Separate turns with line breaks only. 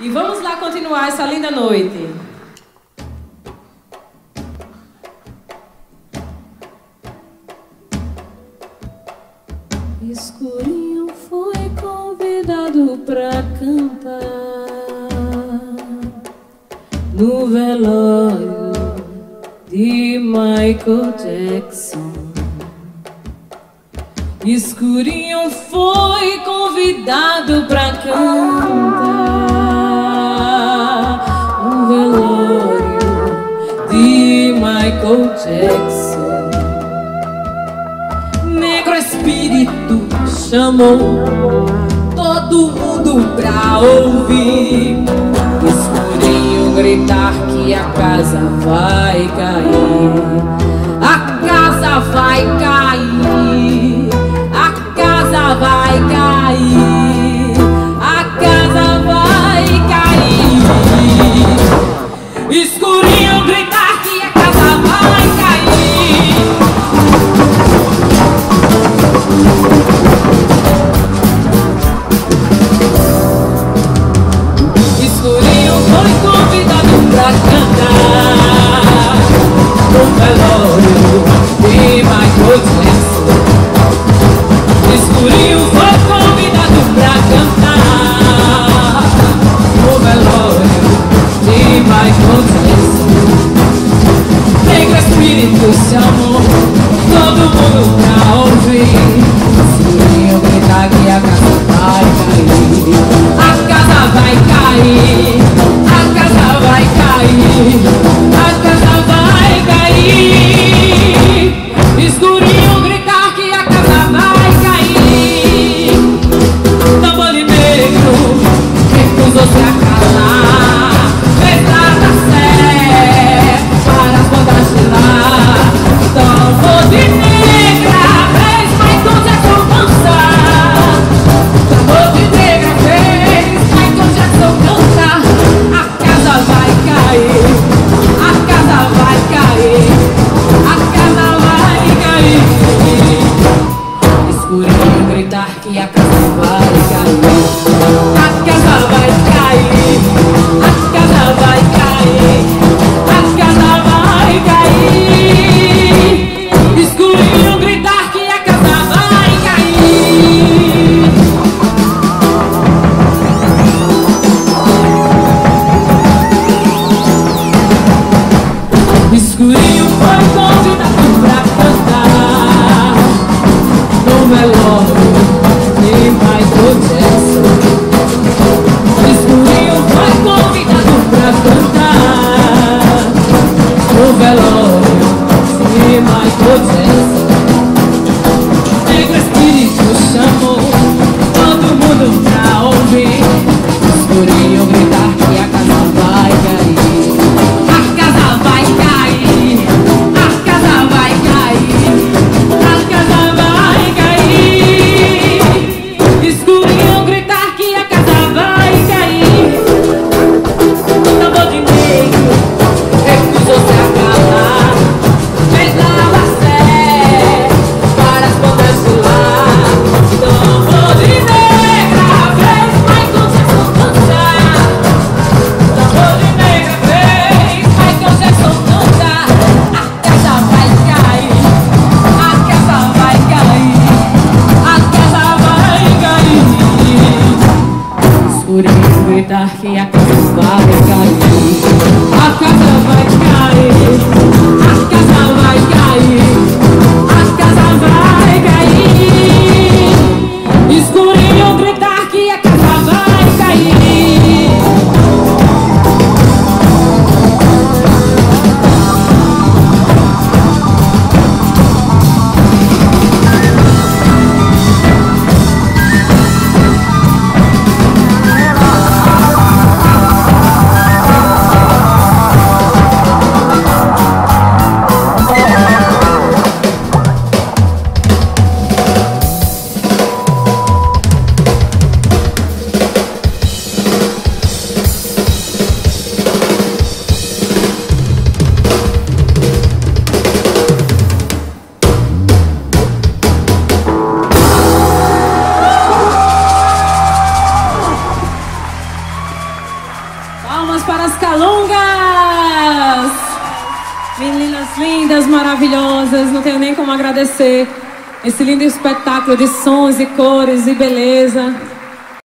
E vamos lá continuar essa linda noite.
Escurinho foi convidado pra cantar no velório de Michael Jackson. Escurinho foi convidado pra cantar. Seu espírito chamou todo mundo pra ouvir. Escurinho gritar que a casa vai cair. A casa vai cair. A casa vai cair. Vai cair, a casa. todos. parque a
cavalo. Lindas, maravilhosas, não tenho nem como agradecer esse lindo espetáculo de sons e cores e beleza.